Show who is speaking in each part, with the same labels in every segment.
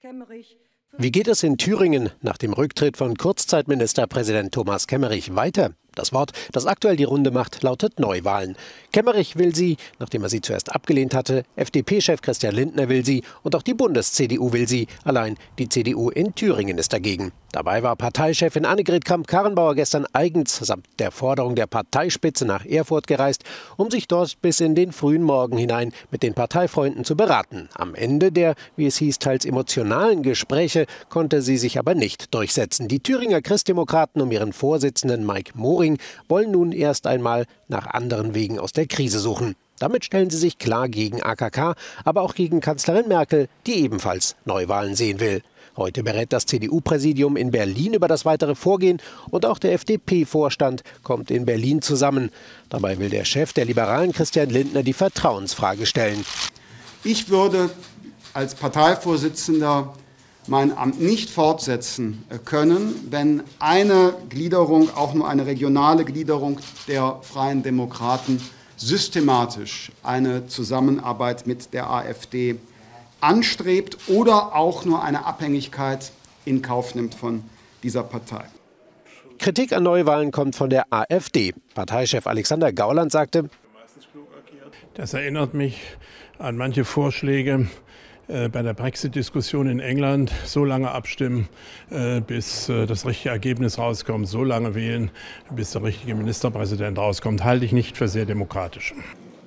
Speaker 1: Kemmerich wie geht es in Thüringen nach dem Rücktritt von Kurzzeitministerpräsident Thomas Kemmerich weiter? Das Wort, das aktuell die Runde macht, lautet Neuwahlen. Kemmerich will sie, nachdem er sie zuerst abgelehnt hatte, FDP-Chef Christian Lindner will sie und auch die Bundes-CDU will sie. Allein die CDU in Thüringen ist dagegen. Dabei war Parteichefin Annegret Kramp-Karrenbauer gestern eigens samt der Forderung der Parteispitze nach Erfurt gereist, um sich dort bis in den frühen Morgen hinein mit den Parteifreunden zu beraten. Am Ende der, wie es hieß, teils emotionalen Gespräche konnte sie sich aber nicht durchsetzen. Die Thüringer Christdemokraten um ihren Vorsitzenden Mike Moring wollen nun erst einmal nach anderen Wegen aus der Krise suchen. Damit stellen sie sich klar gegen AKK, aber auch gegen Kanzlerin Merkel, die ebenfalls Neuwahlen sehen will. Heute berät das CDU-Präsidium in Berlin über das weitere Vorgehen und auch der FDP-Vorstand kommt in Berlin zusammen. Dabei will der Chef der Liberalen Christian Lindner die Vertrauensfrage stellen.
Speaker 2: Ich würde als Parteivorsitzender mein Amt nicht fortsetzen können, wenn eine Gliederung, auch nur eine regionale Gliederung der Freien Demokraten, systematisch eine Zusammenarbeit mit der AfD anstrebt oder auch nur eine Abhängigkeit in Kauf nimmt von dieser Partei.
Speaker 1: Kritik an Neuwahlen kommt von der AfD. Parteichef Alexander Gauland sagte,
Speaker 3: das erinnert mich an manche Vorschläge äh, bei der Brexit-Diskussion in England so lange abstimmen, äh, bis äh, das richtige Ergebnis rauskommt, so lange wählen, bis der richtige Ministerpräsident rauskommt, halte ich nicht für sehr demokratisch.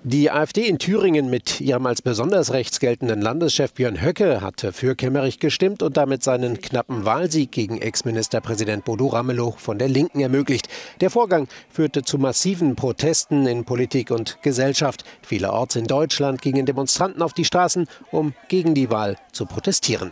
Speaker 1: Die AfD in Thüringen mit ihrem als besonders rechts geltenden Landeschef Björn Höcke hatte für Kemmerich gestimmt und damit seinen knappen Wahlsieg gegen Ex-Ministerpräsident Bodo Ramelow von der Linken ermöglicht. Der Vorgang führte zu massiven Protesten in Politik und Gesellschaft. Vielerorts in Deutschland gingen Demonstranten auf die Straßen, um gegen die Wahl zu protestieren.